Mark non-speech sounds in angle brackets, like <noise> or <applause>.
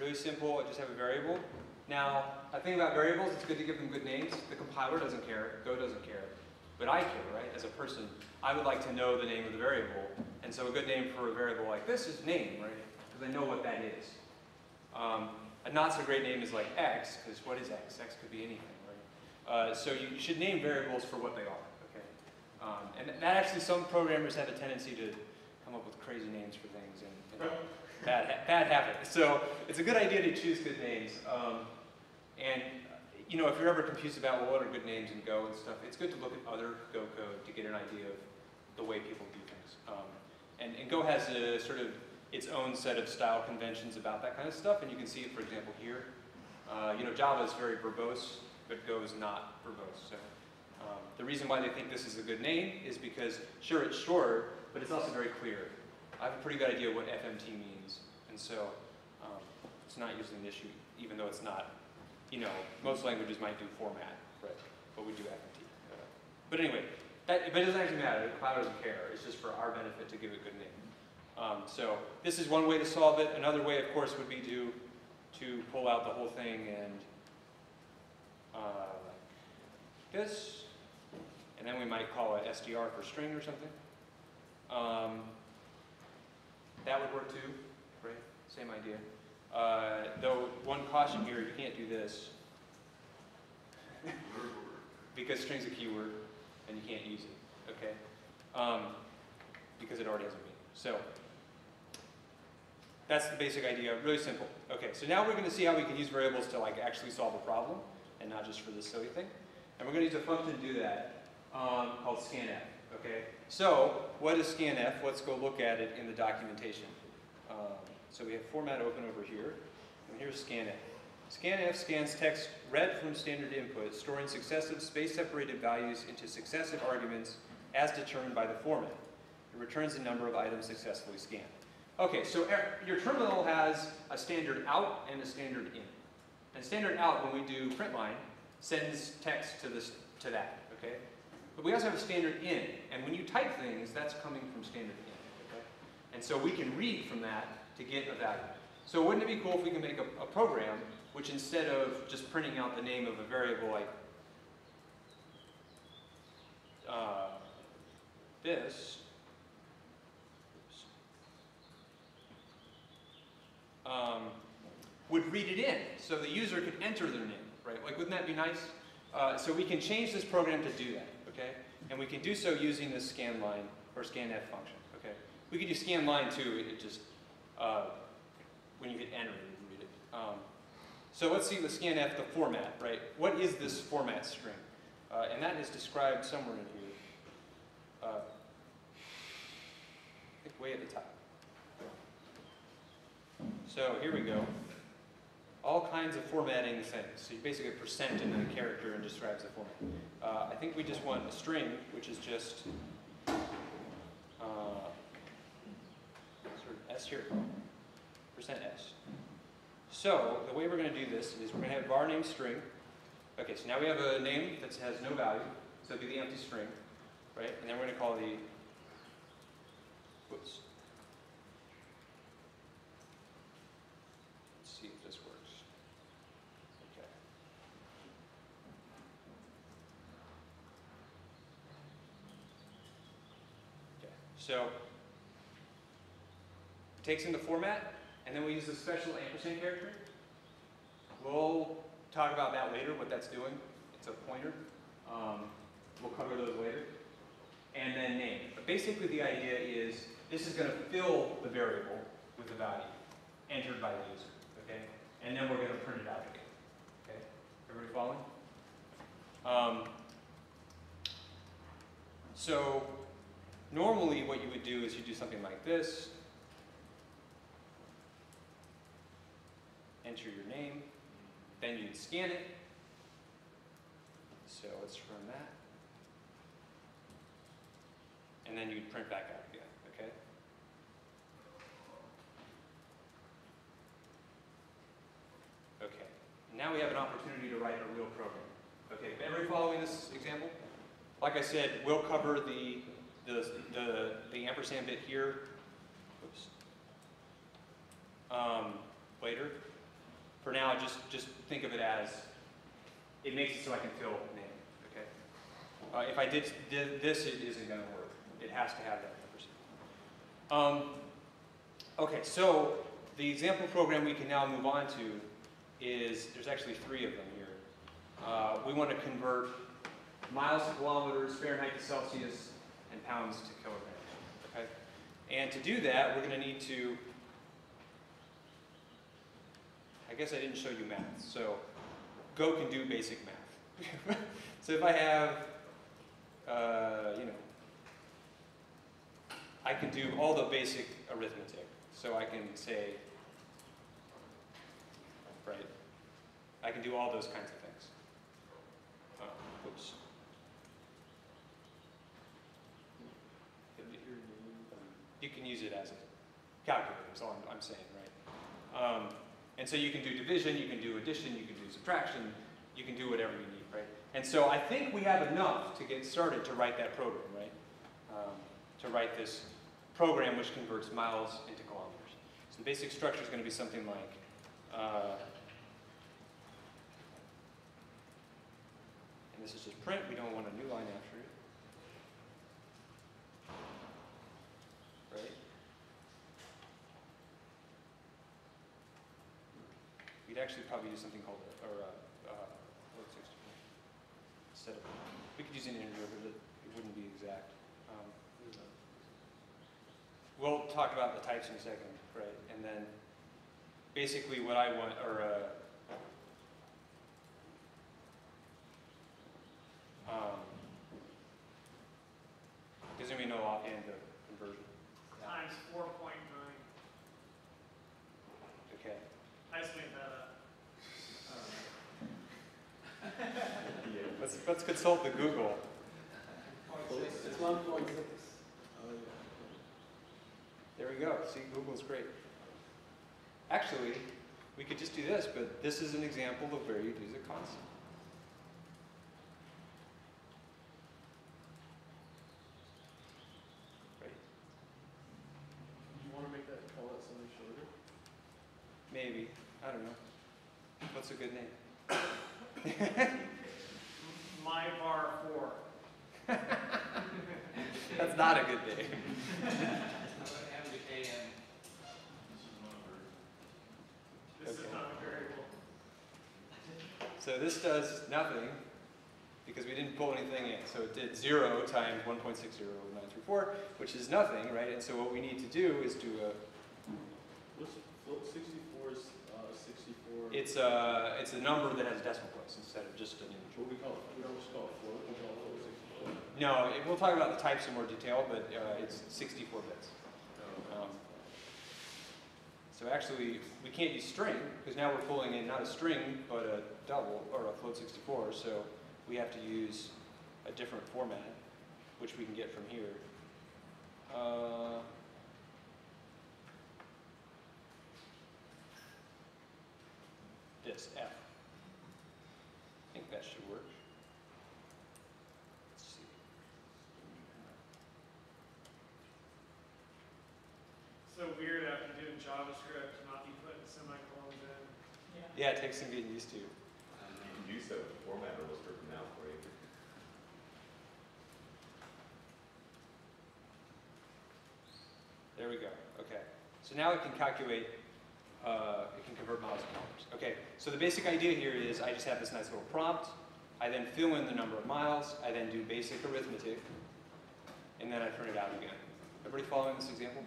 Really simple, I just have a variable. Now, a thing about variables, it's good to give them good names. The compiler doesn't care, Go doesn't care, but I care, right? As a person, I would like to know the name of the variable. And so a good name for a variable like this is name, right? Because I know what that is. Um, a not so great name is like x, because what is x? x could be anything, right? Uh, so you should name variables for what they are, okay? Um, and that actually, some programmers have a tendency to come up with crazy names for things and, and bad, ha bad habit. So it's a good idea to choose good names. Um, and you know, if you're ever confused about well, what are good names in Go and stuff, it's good to look at other Go code to get an idea of the way people do things. Um, and, and Go has a sort of its own set of style conventions about that kind of stuff, and you can see it, for example, here. Uh, you know, Java is very verbose, but Go is not verbose. So um, the reason why they think this is a good name is because, sure, it's short, but it's also very clear. I have a pretty good idea what FMT means, and so um, it's not usually an issue, even though it's not, you know, most languages might do format, right? But we do FMT. But anyway, that, but it doesn't actually matter. The cloud doesn't care. It's just for our benefit to give it a good name. Um, so this is one way to solve it. Another way, of course, would be to, to pull out the whole thing and uh, like this. And then we might call it SDR for string or something. Um, that would work too, right? Same idea. Uh, though one caution here, you can't do this. because string's a keyword and you can't use it, okay? Um, because it already has a meaning. So that's the basic idea, really simple. Okay, so now we're going to see how we can use variables to like actually solve a problem and not just for this silly thing. And we're going to use a function to do that um, called scanf. Okay, so what is scanf? Let's go look at it in the documentation. Um, so we have format open over here, and here's scanf. Scanf scans text read from standard input, storing successive space-separated values into successive arguments as determined by the format. It returns the number of items successfully scanned. Okay, so your terminal has a standard out and a standard in. And standard out, when we do print line, sends text to this to that. Okay, but we also have a standard in, and when you type things, that's coming from standard in. Okay, and so we can read from that to get a value. So wouldn't it be cool if we can make a, a program which instead of just printing out the name of a variable like uh, this, um, would read it in so the user could enter their name, right? Like, wouldn't that be nice? Uh, so we can change this program to do that, okay? And we can do so using this scan line or scanf function, okay? We could use scan line too, it just, uh, when you hit enter, would read it. Um, so let's see the scanf, the format, right? What is this format string? Uh, and that is described somewhere in here. Uh, way at the top. So here we go. All kinds of formatting things. So you basically percent and then a character and describes the format. Uh, I think we just want a string, which is just uh, sort of S here, percent S. So the way we're going to do this is we're going to have var name string. Okay, so now we have a name that has no value, so it'll be the empty string, right? And then we're going to call the, whoops, see if this works. Okay. Okay, so it takes in the format, and then we use a special ampersand character. We'll talk about that later, what that's doing. It's a pointer. Um, we'll cover those later. And then name. But basically the idea is this is going to fill the variable with the value entered by the user okay? And then we're going to print it out again, okay? Everybody following? Um, so normally what you would do is you do something like this. Enter your name. Then you'd scan it. So let's run that. And then you'd print back out again, okay? Okay, now we have an opportunity to write a real program. Okay, everybody following this example? Like I said, we'll cover the, the, the, the ampersand bit here Oops. Um, later. For now, just, just think of it as, it makes it so I can fill name, okay? Uh, if I did, did this, it isn't gonna work. It has to have that numbers. Um, okay, so the example program we can now move on to is, there's actually three of them here. Uh, we want to convert miles to kilometers, Fahrenheit to Celsius, and pounds to kilograms, okay? And to do that, we're going to need to, I guess I didn't show you math, so Go can do basic math. <laughs> so if I have, uh, you know, I can do all the basic arithmetic. So I can say, right, I can do all those kinds of things. Uh, oops. You can use it as a calculator, is all I'm, I'm saying, right? Um, and so you can do division, you can do addition, you can do subtraction, you can do whatever you need, right? And so I think we have enough to get started to write that program, right? Um, to write this program which converts miles into kilometers. So the basic structure is going to be something like, uh, and this is just print, we don't want a new line after actually probably use something called, a, or, a, uh, what's instead of, we could use an integer, but it, it wouldn't be exact. Um, we'll talk about the types in a second, right? And then basically what I want, or uh, um, does anybody know offhand the conversion? Times four. Let's, let's consult the Google. It's one point six. There we go. See, Google's great. Actually, we could just do this, but this is an example of where you'd use a constant. Right? You wanna make that, call it something shorter? Maybe. I don't know. What's a good name? <laughs> <laughs> That's not a good name. This is Okay. not a variable. So this does nothing because we didn't pull anything in. So it did 0 times 1.60934, which is nothing, right? And so what we need to do is do a, What's, float sixty-four is, uh, sixty-four? it's a, it's a number that has a decimal place instead of just an integer. What we call it, we don't call it float, we call it float sixty-four. No, it, we'll talk about the types in more detail, but uh, it's 64 bits. Um, so actually, we can't use string because now we're pulling in not a string but a double or a float 64. So we have to use a different format, which we can get from here. Uh, this F. I think that should work. Let's see. So weird after doing JavaScript to not be putting semicolons in. Yeah, it takes some getting used to. You can use that formatter was written out for you. There we go. Okay. So now it can calculate, uh, it can convert miles to kilometers. Okay. So the basic idea here is I just have this nice little prompt. I then fill in the number of miles. I then do basic arithmetic. And then I print it out again. Everybody following this example?